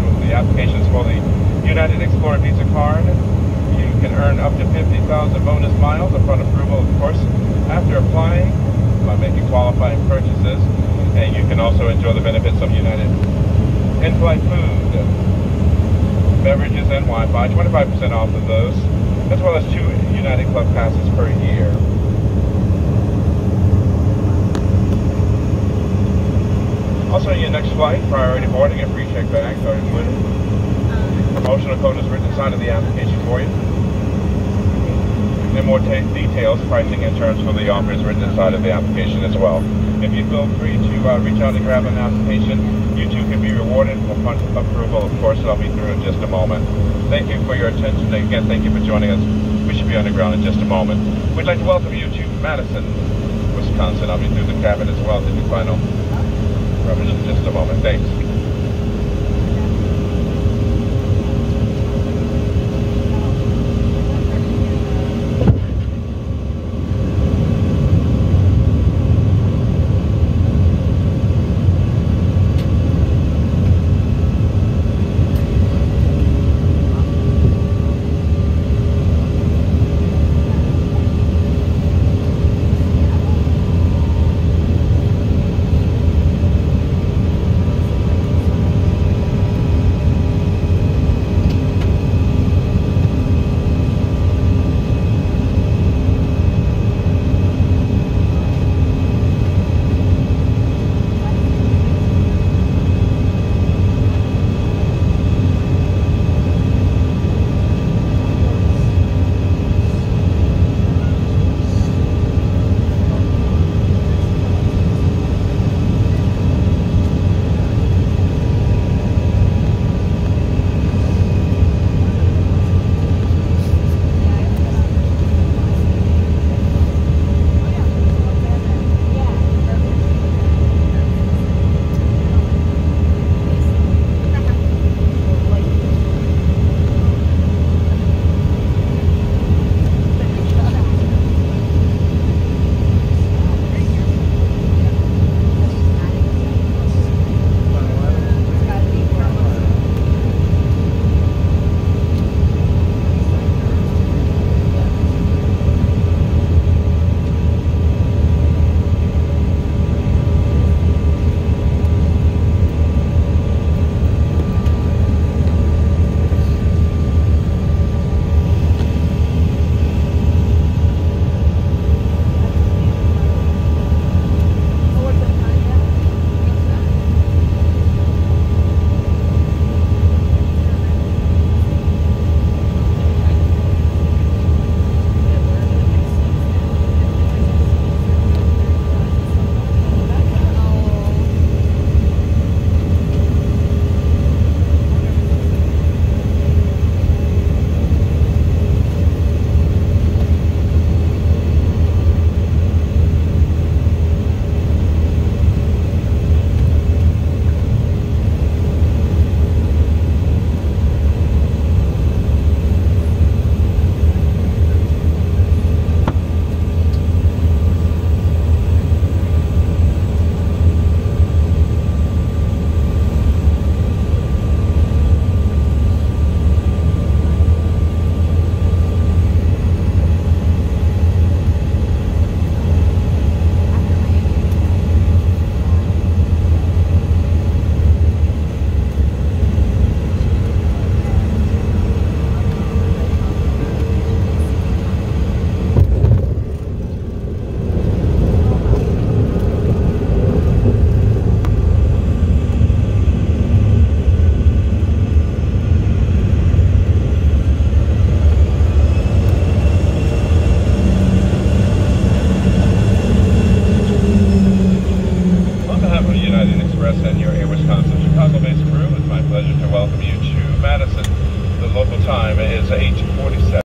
moment. The applications for the United Explorer Visa card. You can earn up to 50,000 bonus miles upon approval, of course, after applying by making qualifying purchases. And you can also enjoy the benefits of United in-flight food, beverages, and Wi-Fi, 25% off of those, as well as two United Club passes per year. Also, your next flight, priority boarding and free check bags are included. Promotional code is written inside of the application for you. And more details, pricing, and terms for the offer is written inside of the application as well. If you feel free to uh, reach out and grab an application, you too can be rewarded upon approval. Of course, I'll be through in just a moment. Thank you for your attention. And again, thank you for joining us. We should be on the ground in just a moment. We'd like to welcome you to Madison, Wisconsin. I'll be through the cabin as well to the final just a moment. Thanks. time is 847.